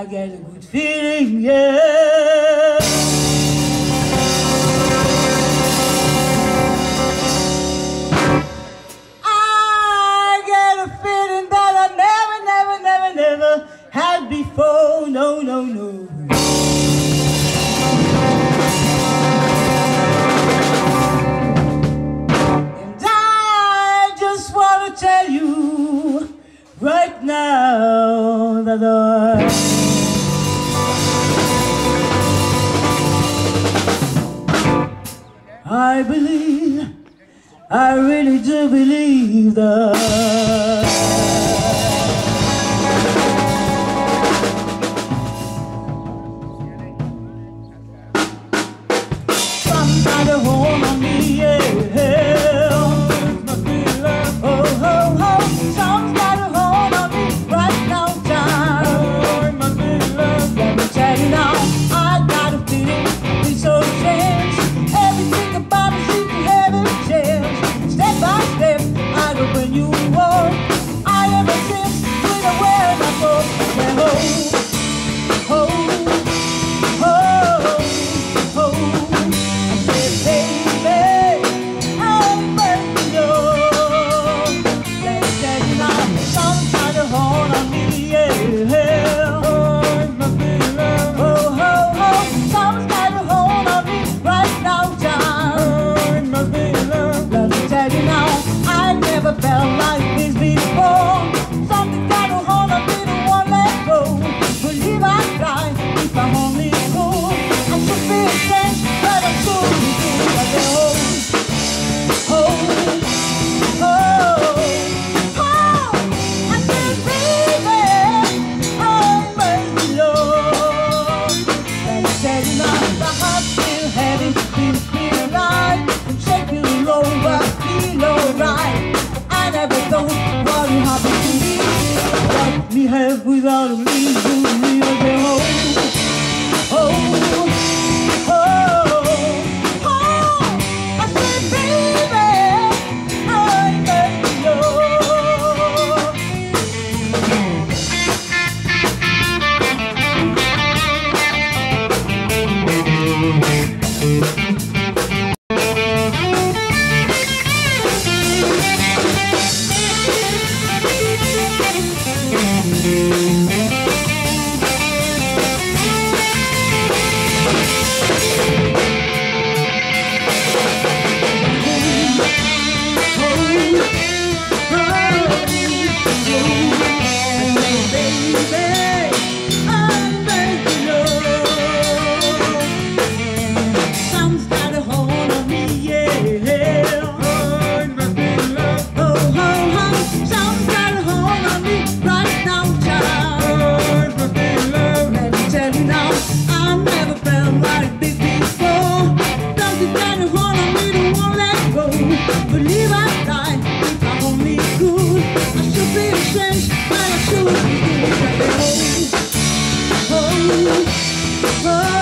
I get a good feeling, yeah. I get a feeling that I never, never, never, never had before. No, no, no. And I just want to tell you right now that I. I believe, I really do believe that. fell we have without a reason me, me, me, you. Oh.